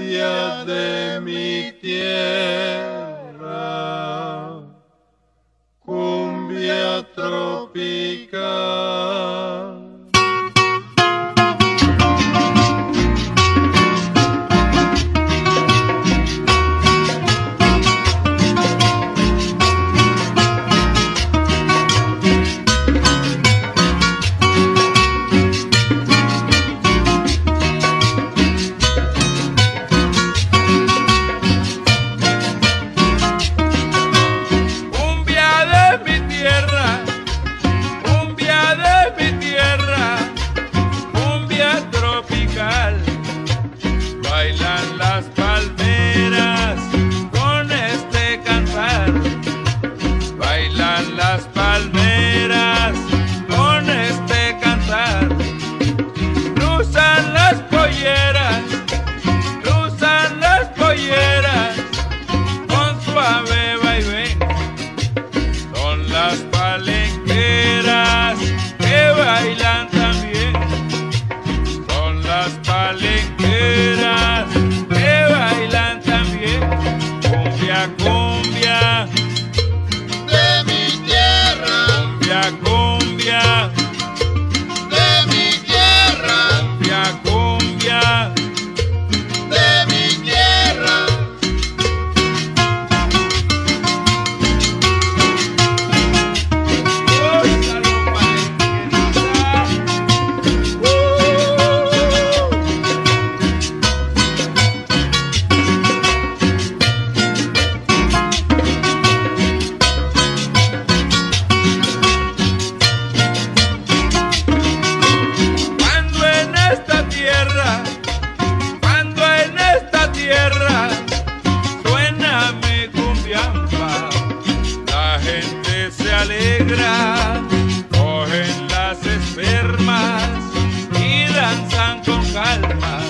gloria de mi tierra, cumbia tropical. las palmeras con este cantar. Bailan las palmeras con este cantar. Cruzan las polleras. my